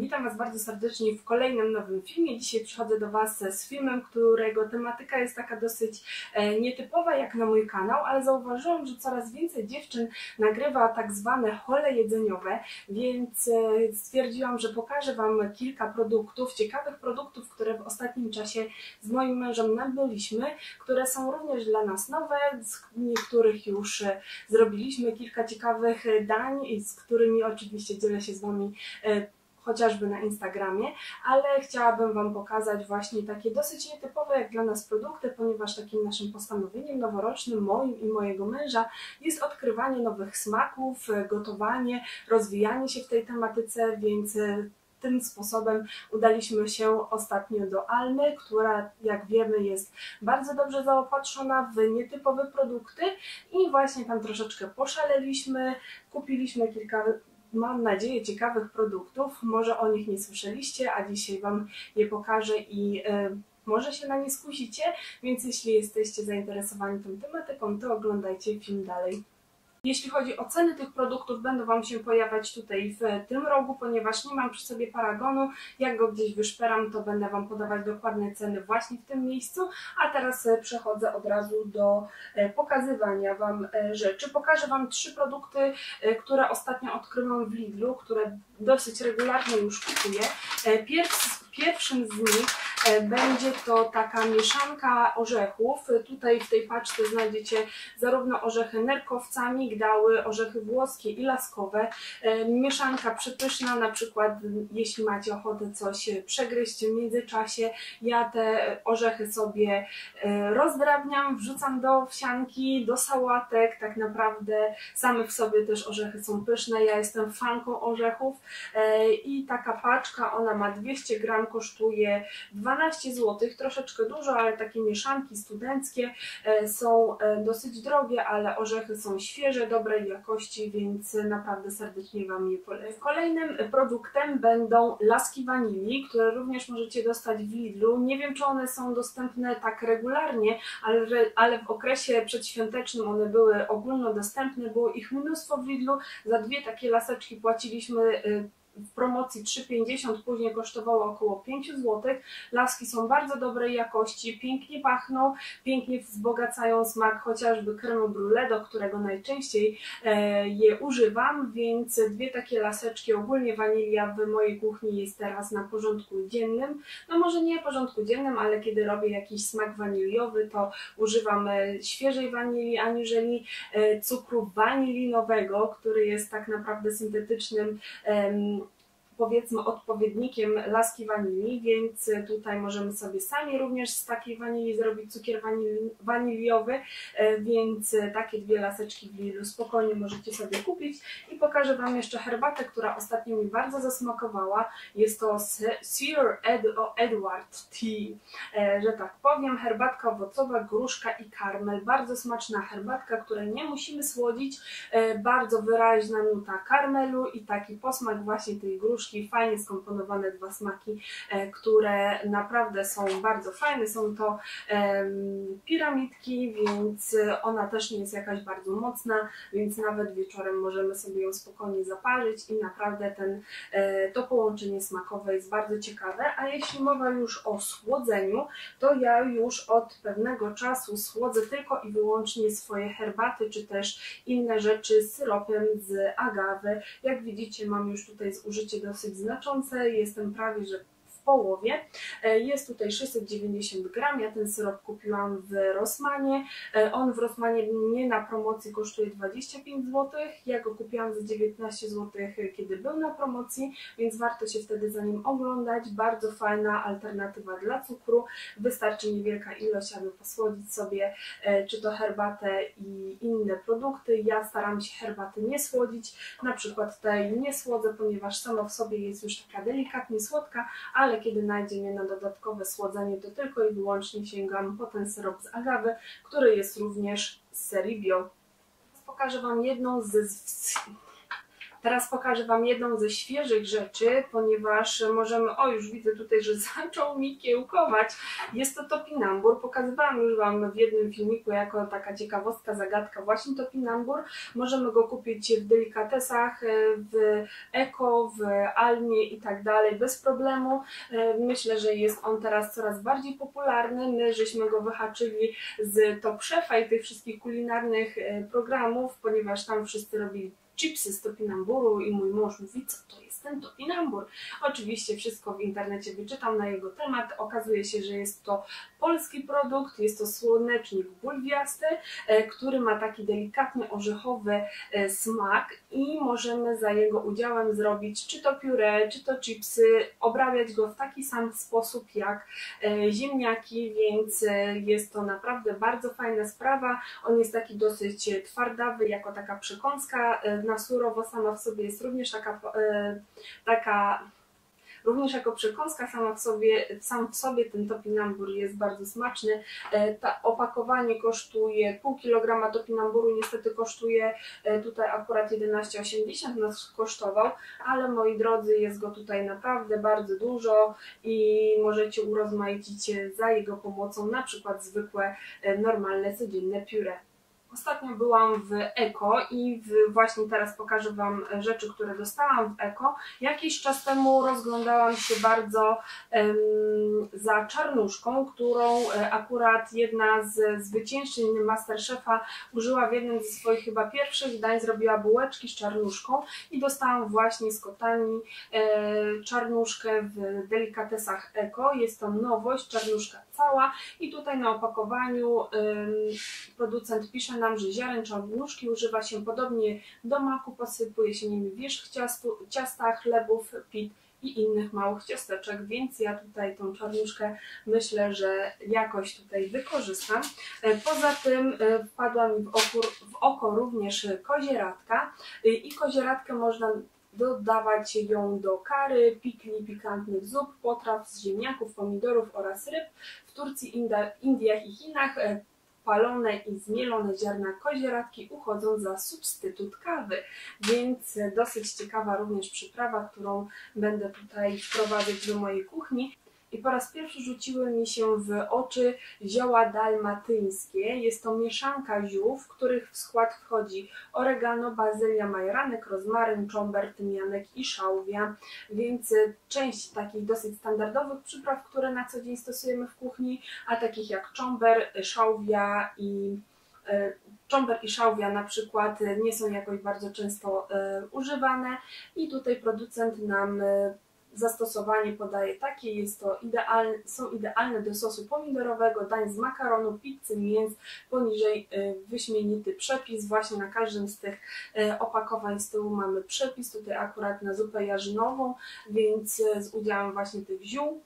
Witam Was bardzo serdecznie w kolejnym nowym filmie. Dzisiaj przychodzę do Was z filmem, którego tematyka jest taka dosyć e, nietypowa jak na mój kanał, ale zauważyłam, że coraz więcej dziewczyn nagrywa tak zwane hole jedzeniowe, więc e, stwierdziłam, że pokażę Wam kilka produktów, ciekawych produktów, które w ostatnim czasie z moim mężem nabyliśmy, które są również dla nas nowe, z niektórych już e, zrobiliśmy kilka ciekawych dań, z którymi oczywiście dzielę się z Wami chociażby na Instagramie, ale chciałabym Wam pokazać właśnie takie dosyć nietypowe jak dla nas produkty, ponieważ takim naszym postanowieniem noworocznym, moim i mojego męża, jest odkrywanie nowych smaków, gotowanie, rozwijanie się w tej tematyce, więc e, tym sposobem udaliśmy się ostatnio do Almy, która jak wiemy jest bardzo dobrze zaopatrzona w nietypowe produkty i właśnie tam troszeczkę poszaleliśmy, kupiliśmy kilka mam nadzieję, ciekawych produktów. Może o nich nie słyszeliście, a dzisiaj Wam je pokażę i y, może się na nie skusicie, więc jeśli jesteście zainteresowani tą tematyką, to oglądajcie film dalej. Jeśli chodzi o ceny tych produktów, będą Wam się pojawiać tutaj w tym rogu, ponieważ nie mam przy sobie paragonu. Jak go gdzieś wyszperam, to będę Wam podawać dokładne ceny właśnie w tym miejscu. A teraz e, przechodzę od razu do e, pokazywania Wam e, rzeczy. Pokażę Wam trzy produkty, które ostatnio odkryłam w Lidlu, które dosyć regularnie już kupuję. Pierwszym z nich będzie to taka mieszanka orzechów. Tutaj w tej paczce znajdziecie zarówno orzechy nerkowca, migdały, orzechy włoskie i laskowe. Mieszanka przepyszna, na przykład jeśli macie ochotę coś przegryźć w międzyczasie, ja te orzechy sobie rozdrabniam, wrzucam do wsianki, do sałatek, tak naprawdę same w sobie też orzechy są pyszne, ja jestem fanką orzechów i taka paczka, ona ma 200 gram, kosztuje 12 zł, troszeczkę dużo, ale takie mieszanki studenckie są dosyć drogie, ale orzechy są świeże, dobrej jakości, więc naprawdę serdecznie Wam je polecam. Kolejnym produktem będą laski wanilii, które również możecie dostać w Lidlu. Nie wiem, czy one są dostępne tak regularnie, ale, ale w okresie przedświątecznym one były ogólnodostępne, było ich mnóstwo w Lidlu. Za dwie takie laseczki płaciliśmy w promocji 3,50, później kosztowało około 5 zł. Laski są bardzo dobrej jakości, pięknie pachną, pięknie wzbogacają smak chociażby kremu brulee, do którego najczęściej e, je używam, więc dwie takie laseczki, ogólnie wanilia w mojej kuchni jest teraz na porządku dziennym. No może nie porządku dziennym, ale kiedy robię jakiś smak waniliowy, to używam e, świeżej wanilii, aniżeli e, cukru wanilinowego, który jest tak naprawdę syntetycznym powiedzmy odpowiednikiem laski wanilii, więc tutaj możemy sobie sami również z takiej wanilii zrobić cukier waniliowy, e, więc takie dwie laseczki w Lidlu spokojnie możecie sobie kupić i pokażę Wam jeszcze herbatę, która ostatnio mi bardzo zasmakowała. Jest to Sir Ed Edward Tea, że tak powiem, herbatka owocowa, gruszka i karmel. Bardzo smaczna herbatka, której nie musimy słodzić, e, bardzo wyraźna nuta karmelu i taki posmak właśnie tej gruszki fajnie skomponowane dwa smaki, e, które naprawdę są bardzo fajne. Są to piramidki, więc ona też nie jest jakaś bardzo mocna, więc nawet wieczorem możemy sobie ją spokojnie zaparzyć i naprawdę ten, e, to połączenie smakowe jest bardzo ciekawe. A jeśli mowa już o słodzeniu, to ja już od pewnego czasu słodzę tylko i wyłącznie swoje herbaty, czy też inne rzeczy z syropem z agawy. Jak widzicie mam już tutaj zużycie dosyć znaczące, jestem prawie że połowie. E, jest tutaj 690 gram, ja ten syrop kupiłam w Rossmanie. E, on w Rossmanie nie na promocji kosztuje 25 zł, ja go kupiłam za 19 zł, kiedy był na promocji, więc warto się wtedy za nim oglądać. Bardzo fajna alternatywa dla cukru, wystarczy niewielka ilość, aby posłodzić sobie e, czy to herbatę i inne produkty. Ja staram się herbaty nie słodzić, na przykład tej nie słodzę, ponieważ sama w sobie jest już taka delikatnie słodka, ale kiedy najdzie mnie na dodatkowe słodzenie, to tylko i wyłącznie sięgam po ten syrop z agawy, który jest również z serii bio. Pokażę Wam jedną z... Teraz pokażę Wam jedną ze świeżych rzeczy, ponieważ możemy, o już widzę tutaj, że zaczął mi kiełkować. Jest to topinambur, pokazywałam już Wam w jednym filmiku jako taka ciekawostka, zagadka właśnie topinambur. Możemy go kupić w delikatesach, w eko, w almie i tak dalej, bez problemu. Myślę, że jest on teraz coraz bardziej popularny. My żeśmy go wyhaczyli z Top Chefa i tych wszystkich kulinarnych programów, ponieważ tam wszyscy robili chipsy z topinamburu i mój mąż mówi, co to jest ten topinambur. Oczywiście wszystko w internecie wyczytam na jego temat. Okazuje się, że jest to polski produkt, jest to słonecznik bulwiasty, e, który ma taki delikatny orzechowy e, smak i możemy za jego udziałem zrobić czy to pióre, czy to chipsy, obrabiać go w taki sam sposób jak e, ziemniaki, więc jest to naprawdę bardzo fajna sprawa. On jest taki dosyć twardawy, jako taka przekąska na surowo sama w sobie jest również taka, taka Również jako przekąska sama w sobie, sam w sobie ten topinambur jest bardzo smaczny. E, ta opakowanie kosztuje pół kilograma topinamburu, niestety kosztuje e, tutaj akurat 11,80 nas kosztował, ale moi drodzy jest go tutaj naprawdę bardzo dużo i możecie urozmaicić za jego pomocą na przykład zwykłe, e, normalne, codzienne pióre. Ostatnio byłam w Eko i w, właśnie teraz pokażę Wam rzeczy, które dostałam w Eko. Jakiś czas temu rozglądałam się bardzo um, za czarnuszką, którą e, akurat jedna z zwyciężczyń Masterchefa użyła w jednym ze swoich chyba pierwszych dań, zrobiła bułeczki z czarnuszką i dostałam właśnie z kotami e, czarnuszkę w delikatesach Eko. Jest to nowość, czarnuszka cała i tutaj na opakowaniu producent pisze nam, że ziaren czarnuszki używa się podobnie do maku, posypuje się nimi wierzch ciastu, ciasta, chlebów, pit i innych małych ciasteczek, więc ja tutaj tą czarnuszkę myślę, że jakoś tutaj wykorzystam. E, poza tym e, wpadła mi w, oko, w oko również kozieradka e, i kozieradkę można dodawać ją do kary, pikli, pikantnych zup, potraw z ziemniaków, pomidorów oraz ryb. W Turcji, Inda, Indiach i Chinach e, palone i zmielone ziarna kozieradki uchodzą za substytut kawy, więc e, dosyć ciekawa również przyprawa, którą będę tutaj wprowadzać do mojej kuchni i po raz pierwszy rzuciły mi się w oczy zioła dalmatyńskie. Jest to mieszanka ziół, w których w skład wchodzi oregano, bazylia, majeranek, rozmaryn, czomber, tymianek i szałwia, więc część takich dosyć standardowych przypraw, które na co dzień stosujemy w kuchni, a takich jak czomber, szałwia i e, Czomber i szałwia na przykład nie są jakoś bardzo często e, używane i tutaj producent nam e, zastosowanie podaje takie, jest to idealne, są idealne do sosu pomidorowego, dań z makaronu, pizzy, mięs, poniżej y, wyśmienity przepis, właśnie na każdym z tych y, opakowań z tyłu mamy przepis, tutaj akurat na zupę jarzynową, więc y, z udziałem właśnie tych ziół,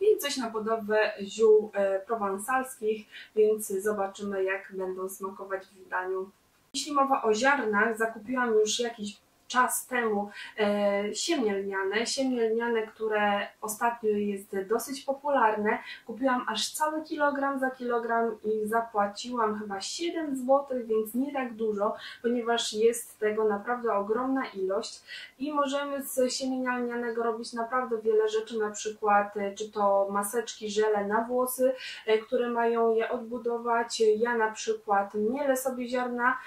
i coś na podobę ziół prowansalskich, więc zobaczymy jak będą smakować w daniu. Jeśli mowa o ziarnach, zakupiłam już jakiś czas temu e, siemię lniane, siemię lniane, które ostatnio jest dosyć popularne. Kupiłam aż cały kilogram za kilogram i zapłaciłam chyba 7 zł, więc nie tak dużo, ponieważ jest tego naprawdę ogromna ilość i możemy z siemienia lnianego robić naprawdę wiele rzeczy, na przykład e, czy to maseczki, żele na włosy, e, które mają je odbudować. Ja na przykład mielę sobie ziarna,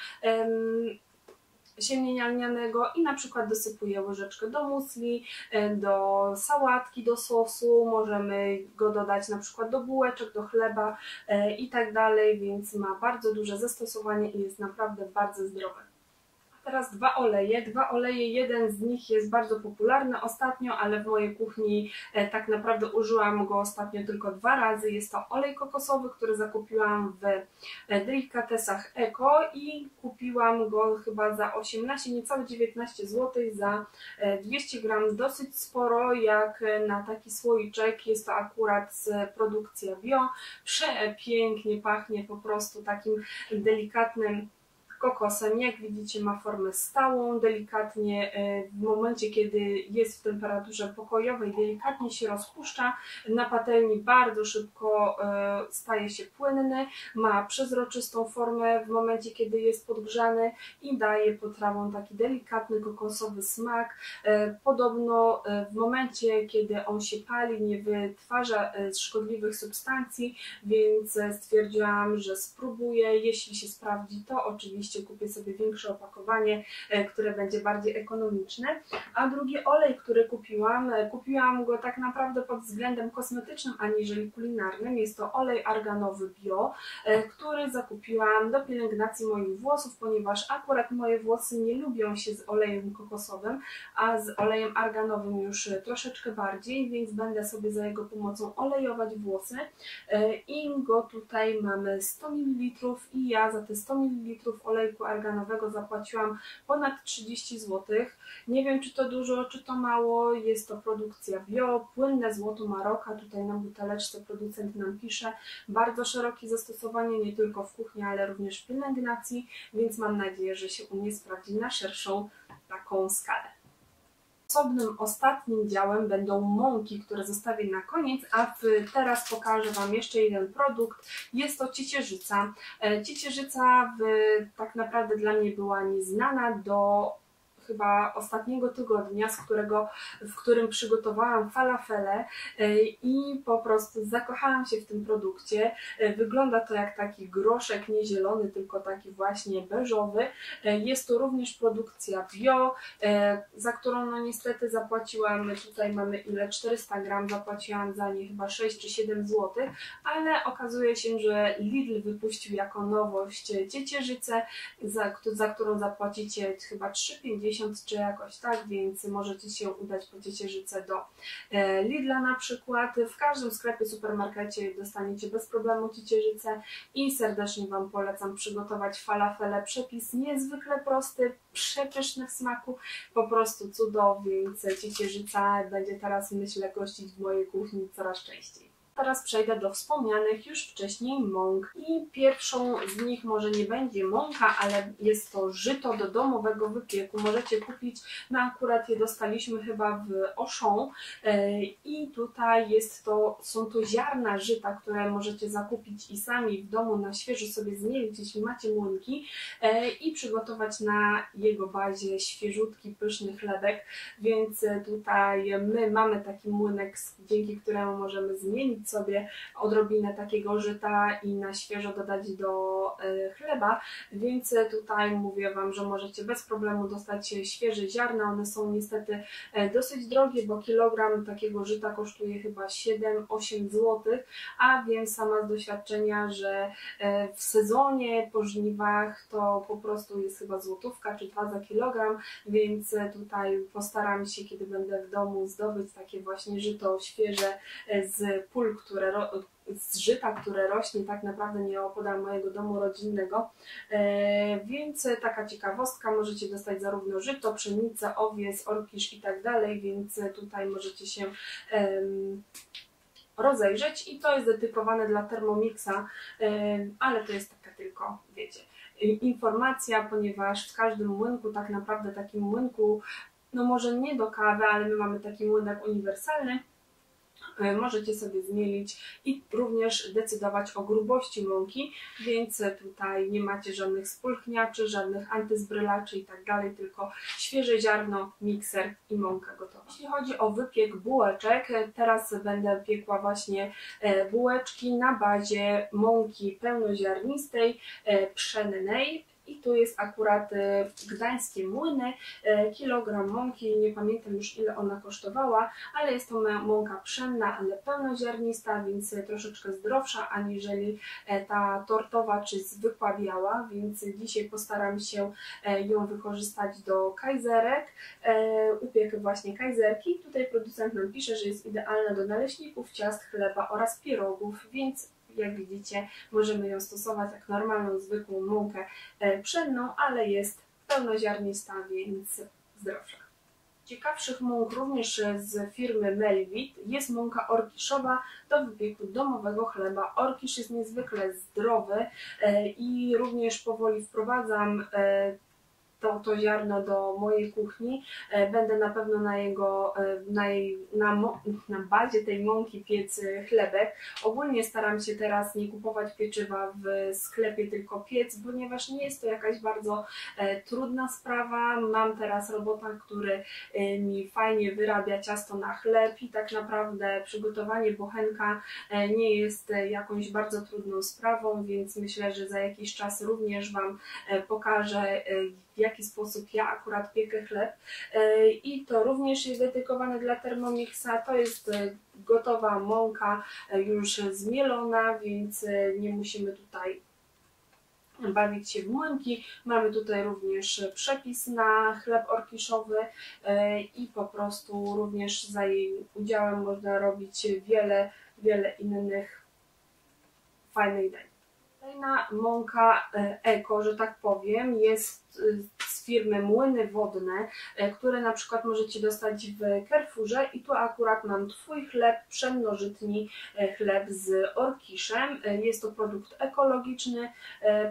siemienia lnianego i na przykład dosypuję łyżeczkę do musli, e, do sałatki, do sosu, możemy go dodać na przykład do bułeczek, do chleba e, i tak dalej, więc ma bardzo duże zastosowanie i jest naprawdę bardzo zdrowe. Teraz dwa oleje. Dwa oleje, jeden z nich jest bardzo popularny ostatnio, ale w mojej kuchni e, tak naprawdę użyłam go ostatnio tylko dwa razy. Jest to olej kokosowy, który zakupiłam w e, delikatesach Eko i kupiłam go chyba za 18, niecałe 19 zł za 200 e, gram. Dosyć sporo, jak na taki słoiczek. Jest to akurat z produkcji bio. Przepięknie pachnie po prostu takim delikatnym kokosem. Jak widzicie ma formę stałą, delikatnie w momencie, kiedy jest w temperaturze pokojowej, delikatnie się rozpuszcza. Na patelni bardzo szybko staje się płynny, ma przezroczystą formę w momencie, kiedy jest podgrzany i daje potrawom taki delikatny kokosowy smak. Podobno w momencie, kiedy on się pali, nie wytwarza szkodliwych substancji, więc stwierdziłam, że spróbuję. Jeśli się sprawdzi, to oczywiście kupię sobie większe opakowanie, e, które będzie bardziej ekonomiczne. A drugi olej, który kupiłam, e, kupiłam go tak naprawdę pod względem kosmetycznym, aniżeli kulinarnym. Jest to olej arganowy bio, e, który zakupiłam do pielęgnacji moich włosów, ponieważ akurat moje włosy nie lubią się z olejem kokosowym, a z olejem arganowym już troszeczkę bardziej, więc będę sobie za jego pomocą olejować włosy. I go tutaj mamy 100 ml i ja za te 100 ml olejku arganowego zapłaciłam ponad 30 zł. Nie wiem czy to dużo, czy to mało, jest to produkcja bio, płynne złoto Maroka, tutaj na buteleczce producent nam pisze, bardzo szerokie zastosowanie nie tylko w kuchni, ale również w pielęgnacji, więc mam nadzieję, że się u mnie sprawdzi na szerszą taką skalę. Osobnym, ostatnim działem będą mąki, które zostawię na koniec, a teraz pokażę Wam jeszcze jeden produkt. Jest to ciecierzyca. E, ciecierzyca w, tak naprawdę dla mnie była nieznana do chyba ostatniego tygodnia, z którego, w którym przygotowałam falafele e, i po prostu zakochałam się w tym produkcie. E, wygląda to jak taki groszek, nie zielony, tylko taki właśnie beżowy. E, jest to również produkcja bio, za którą no niestety zapłaciłam, tutaj mamy ile, 400 gram, zapłaciłam za nie chyba 6 czy 7 zł, ale okazuje się, że Lidl wypuścił jako nowość ciecierzycę, za, za którą zapłacicie chyba 3,50 czy jakoś tak, więc możecie się udać po ciecierzycę do e, Lidla na przykład. W każdym sklepie, supermarkecie dostaniecie bez problemu ciecierzycę i serdecznie Wam polecam przygotować falafele. Przepis niezwykle prosty, przepyszny w smaku, po prostu cudownie, więc ciecierzyca będzie teraz myślę gościć w mojej kuchni coraz częściej. Teraz przejdę do wspomnianych już wcześniej mąk. I pierwszą z nich może nie będzie mąka, ale jest to żyto do domowego wypieku. Możecie kupić, my akurat je dostaliśmy chyba w Auchan e, i tutaj jest to, są to ziarna żyta, które możecie zakupić i sami w domu na świeżo sobie zmielić, jeśli macie młynki e, i przygotować na jego bazie świeżutki, pyszny chlebek, więc tutaj my mamy taki młynek, dzięki któremu możemy zmienić sobie odrobinę takiego żyta i na świeżo dodać do e, chleba, więc tutaj mówię Wam, że możecie bez problemu dostać świeże ziarna, one są niestety e, dosyć drogie, bo kilogram takiego żyta kosztuje chyba 7-8 zł, a wiem sama z doświadczenia, że e, w sezonie po żniwach to po prostu jest chyba złotówka czy dwa za kilogram, więc tutaj postaram się, kiedy będę w domu zdobyć takie właśnie żyto świeże z pól, które z żyta, które rośnie tak naprawdę nieopodal mojego domu rodzinnego. E, więc taka ciekawostka, możecie dostać zarówno żyto, pszenicę, owiec, orkisz i tak dalej, więc tutaj możecie się rozejrzeć i to jest dedykowane dla Thermomixa, ale to jest taka tylko, wiecie, informacja, ponieważ w każdym młynku, tak naprawdę takim młynku, no może nie do kawy, ale my mamy taki młynek uniwersalny, możecie sobie zmienić i również decydować o grubości mąki, więc tutaj nie macie żadnych spulchniaczy, żadnych antyzbrylaczy i tak dalej, tylko świeże ziarno, mikser i mąka gotowa. Jeśli chodzi o wypiek bułeczek, teraz będę piekła właśnie e, bułeczki na bazie mąki pełnoziarnistej, e, pszennej, i tu jest akurat e, gdańskie młyny, e, kilogram mąki, nie pamiętam już ile ona kosztowała, ale jest to mąka pszenna, ale pełnoziarnista, więc troszeczkę zdrowsza aniżeli e, ta tortowa czy zwykła biała, więc dzisiaj postaram się ją wykorzystać do kajzerek. Upiekę właśnie kajzerki. Tutaj producent nam pisze, że jest idealna do naleśników, ciast, chleba oraz pierogów, więc jak widzicie, możemy ją stosować jak normalną, zwykłą mąkę e, pszenną, ale jest pełnoziarnista, więc zdrowsza. ciekawszych mąk również z firmy Melvit jest mąka orkiszowa do wypieku domowego chleba. Orkisz jest niezwykle zdrowy e, i również powoli wprowadzam e, to, to ziarno do mojej kuchni. E, będę na pewno na jego, e, na, jej, na, na bazie tej mąki piec chlebek. Ogólnie staram się teraz nie kupować pieczywa w sklepie, tylko piec, ponieważ nie jest to jakaś bardzo e, trudna sprawa. Mam teraz robota, który mi fajnie wyrabia ciasto na chleb i tak naprawdę przygotowanie bochenka nie jest jakąś bardzo trudną sprawą, więc myślę, że za jakiś czas również Wam pokażę, w jaki sposób ja akurat piekę chleb. E, I to również jest dedykowane dla Thermomixa. To jest e, gotowa mąka e, już zmielona, więc nie musimy tutaj bawić się w młynki. Mamy tutaj również przepis na chleb orkiszowy i po prostu również za jej udziałem można robić wiele, wiele innych fajnych dań. Kolejna mąka eko, że tak powiem, jest z firmy Młyny Wodne, e, które na przykład możecie dostać w Carrefourze i tu akurat mam Twój chleb, pszennożytni e, chleb z orkiszem. E, jest to produkt ekologiczny,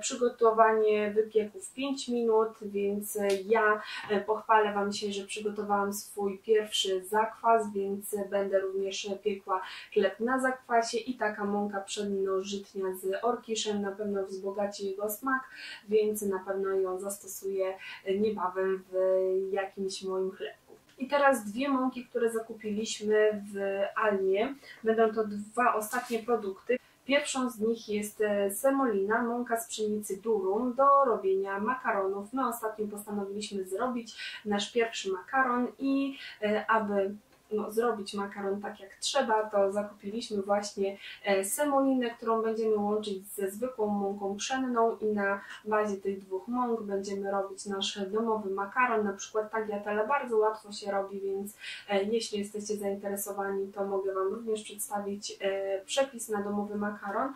przygotowanie wypieków 5 minut, więc ja pochwalę Wam się, że przygotowałam swój pierwszy zakwas, więc będę również piekła chleb na zakwasie i taka mąka pszennożytnia z orkiszem na pewno wzbogaci jego smak, więc na pewno ją zastosuję niebawem w jakimś moim chlebku. I teraz dwie mąki, które zakupiliśmy w Almie. Będą to dwa ostatnie produkty. Pierwszą z nich jest e, semolina, mąka z pszenicy durum do robienia makaronów. My ostatnio postanowiliśmy zrobić nasz pierwszy makaron i e, aby no, zrobić makaron tak jak trzeba, to zakupiliśmy właśnie e, semolinę, którą będziemy łączyć ze zwykłą mąką pszenną i na bazie tych dwóch mąk będziemy robić nasz domowy makaron, na przykład tagliatelle bardzo łatwo się robi, więc e, jeśli jesteście zainteresowani, to mogę Wam również przedstawić e, przepis na domowy makaron.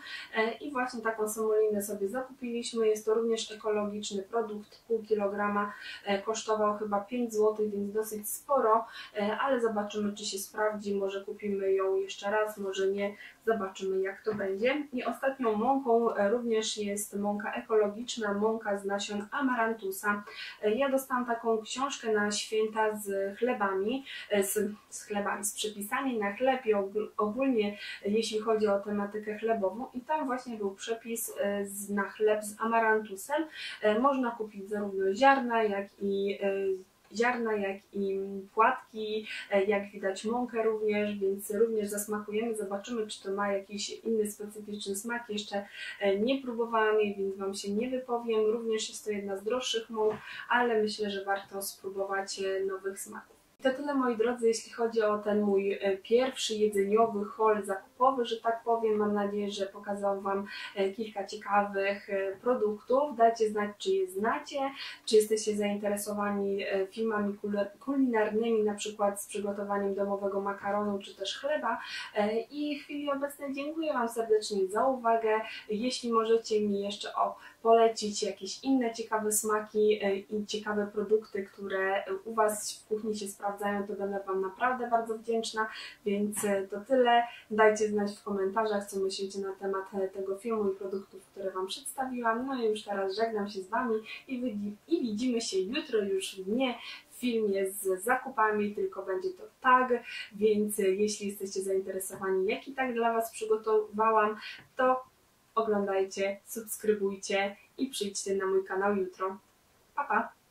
I właśnie taką semolinę sobie zakupiliśmy, jest to również ekologiczny produkt, pół kilograma kosztował chyba 5 zł, więc dosyć sporo, ale zobaczymy zobaczymy, czy się sprawdzi, może kupimy ją jeszcze raz, może nie, zobaczymy jak to będzie. I ostatnią mąką e, również jest mąka ekologiczna, mąka z nasion amarantusa. E, ja dostałam taką książkę na święta z chlebami, e, z, z chlebami, z przepisami na chleb i ogólnie jeśli chodzi o tematykę chlebową i tam właśnie był przepis na chleb z amarantusem. Można kupić zarówno ziarna, jak i ziarna, jak i płatki, e, jak widać mąkę również, więc również zasmakujemy, zobaczymy czy to ma jakiś inny specyficzny smak. Jeszcze e, nie próbowałam jej, więc Wam się nie wypowiem. Również jest to jedna z droższych mąk, ale myślę, że warto spróbować e, nowych smaków. To tyle moi drodzy, jeśli chodzi o ten mój pierwszy jedzeniowy haul że tak powiem. Mam nadzieję, że pokazał Wam e, kilka ciekawych e, produktów. Dajcie znać, czy je znacie, czy jesteście zainteresowani filmami kulinarnymi, na przykład z przygotowaniem domowego makaronu, czy też chleba. I w chwili obecnej dziękuję Wam serdecznie za uwagę. Jeśli możecie mi jeszcze o polecić jakieś inne ciekawe smaki i ciekawe produkty, które u Was w kuchni się sprawdzają, to będę Wam naprawdę bardzo wdzięczna, więc e, to tyle. Dajcie znać w komentarzach, co myślicie na temat e, tego filmu i produktów, które Wam przedstawiłam. No i już teraz żegnam się z Wami i, i widzimy się jutro już nie w filmie z zakupami, tylko będzie to tag, więc e, jeśli jesteście zainteresowani, jaki tag dla Was przygotowałam, to oglądajcie, subskrybujcie i przyjdźcie na mój kanał jutro. Pa, pa!